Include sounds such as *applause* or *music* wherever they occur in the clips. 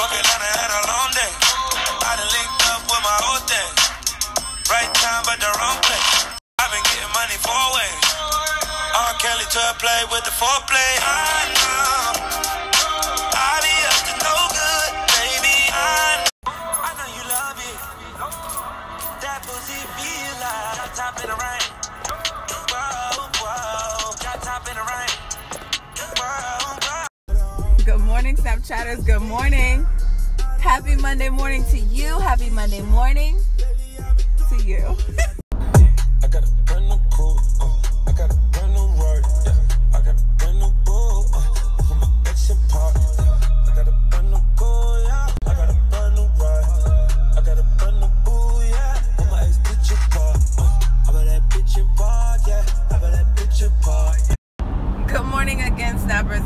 Fuck Atlanta, had a long day. I done linked up with my old thing. Right time, but the wrong place. I've been getting money four ways. R. Kelly to play with the foreplay. I know. I be up to no good, baby. I know. You love it. That pussy feel like top in the rain. Morning, Snapchatters. Good morning. Happy Monday morning to you. Happy Monday morning to you. *laughs*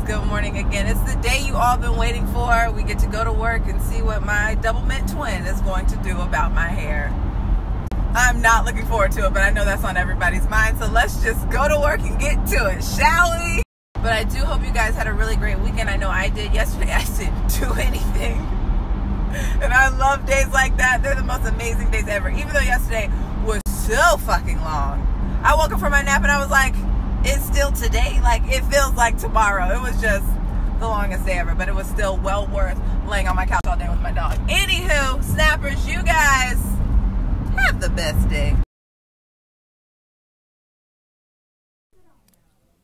Good morning again. It's the day you all been waiting for. We get to go to work and see what my Doublemint twin is going to do about my hair. I'm not looking forward to it, but I know that's on everybody's mind. So let's just go to work and get to it, shall we? But I do hope you guys had a really great weekend. I know I did. Yesterday *laughs* I didn't do anything. And I love days like that. They're the most amazing days ever. Even though yesterday was so fucking long. I woke up from my nap and I was like, it's still today. Like it feels like tomorrow. It was just the longest day ever, but it was still well worth laying on my couch all day with my dog. Anywho, snappers, you guys have the best day.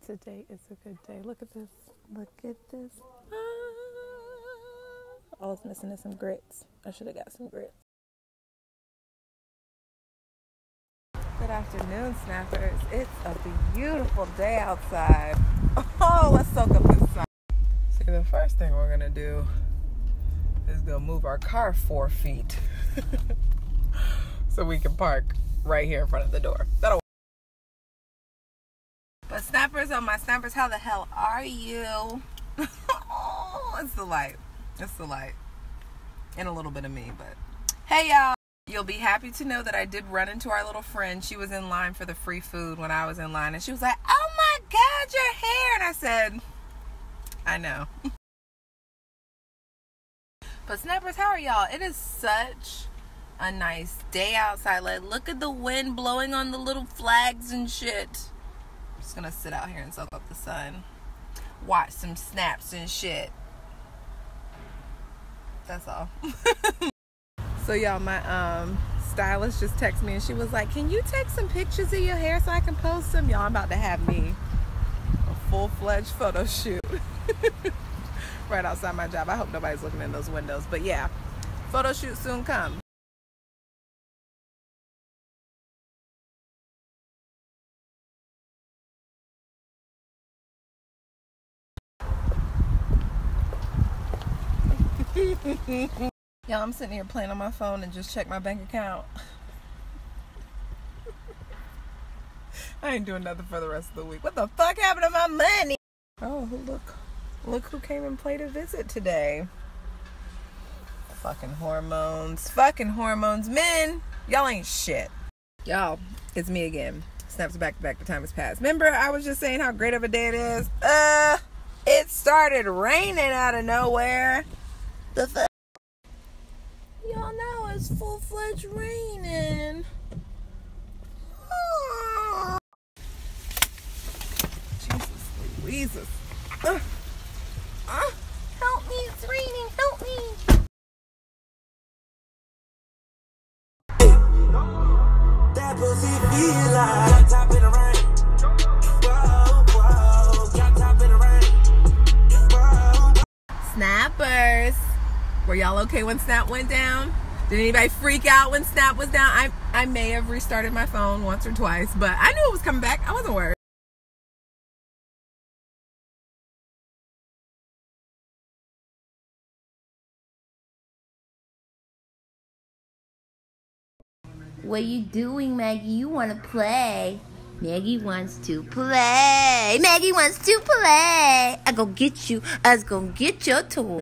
Today is a good day. Look at this. Look at this. Ah. All it's missing is some grits. I should have got some grits. Afternoon, snappers. It's a beautiful day outside. Oh, let's soak up the sun. See, the first thing we're gonna do is go move our car four feet *laughs* so we can park right here in front of the door. That'll. But snappers, oh my snappers, how the hell are you? *laughs* oh, it's the light. It's the light. And a little bit of me, but hey y'all. You'll be happy to know that I did run into our little friend. She was in line for the free food when I was in line, and she was like, "Oh my God, your hair!" And I said, "I know." *laughs* but snappers, how are y'all? It is such a nice day outside. Like, look at the wind blowing on the little flags and shit. I'm just gonna sit out here and soak up the sun, watch some snaps and shit. That's all. *laughs* So y'all, my um stylist just texted me and she was like, "Can you take some pictures of your hair so I can post them?" Y'all, I'm about to have me a full-fledged photo shoot *laughs* right outside my job. I hope nobody's looking in those windows, but yeah, photo shoot soon come. *laughs* Y'all, I'm sitting here playing on my phone and just check my bank account. *laughs* I ain't doing nothing for the rest of the week. What the fuck happened to my money? Oh, look. Look who came and played a visit today. Fucking hormones. Fucking hormones. Men, y'all ain't shit. Y'all, it's me again. Snaps back to back. The time has passed. Remember, I was just saying how great of a day it is? Uh, it started raining out of nowhere. The fuck? It's full fledged raining. Oh. Jesus Louises. Uh, uh, help me, it's raining, help me. That pussy feel like top in the rain. Whoa, whoa. Drop top in the rain. Whoa. Snappers. Were y'all okay when Snap went down? Did anybody freak out when Snap was down? I I may have restarted my phone once or twice, but I knew it was coming back. I wasn't worried. What are you doing, Maggie? You want to play? Maggie wants to play. Maggie wants to play. I go get you. I was gonna get your toy.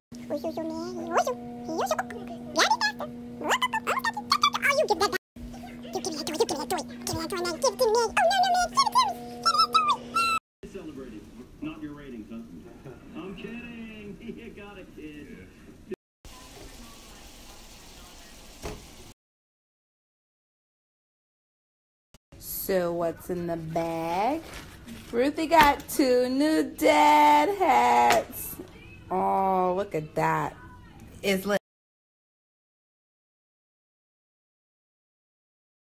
Celebrating, not your ratings, huh? I'm kidding. You got it, kid. So what's in the bag? Ruthie got two new dad hats. Oh, look at that. It's.